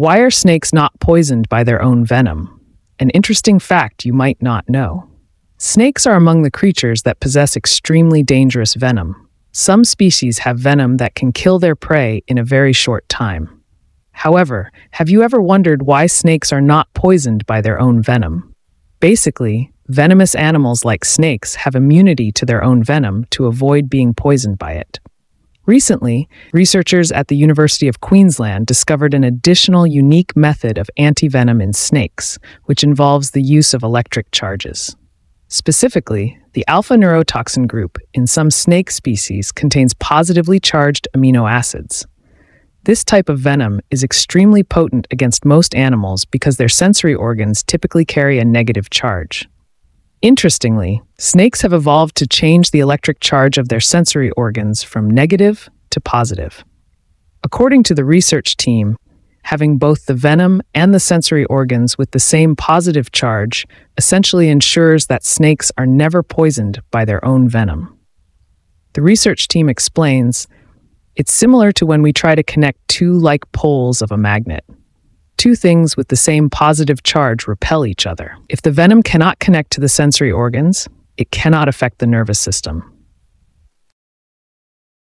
Why are snakes not poisoned by their own venom? An interesting fact you might not know. Snakes are among the creatures that possess extremely dangerous venom. Some species have venom that can kill their prey in a very short time. However, have you ever wondered why snakes are not poisoned by their own venom? Basically, venomous animals like snakes have immunity to their own venom to avoid being poisoned by it. Recently, researchers at the University of Queensland discovered an additional unique method of antivenom in snakes, which involves the use of electric charges. Specifically, the alpha neurotoxin group in some snake species contains positively charged amino acids. This type of venom is extremely potent against most animals because their sensory organs typically carry a negative charge. Interestingly, snakes have evolved to change the electric charge of their sensory organs from negative to positive. According to the research team, having both the venom and the sensory organs with the same positive charge essentially ensures that snakes are never poisoned by their own venom. The research team explains it's similar to when we try to connect two like poles of a magnet. Two things with the same positive charge repel each other. If the venom cannot connect to the sensory organs, it cannot affect the nervous system.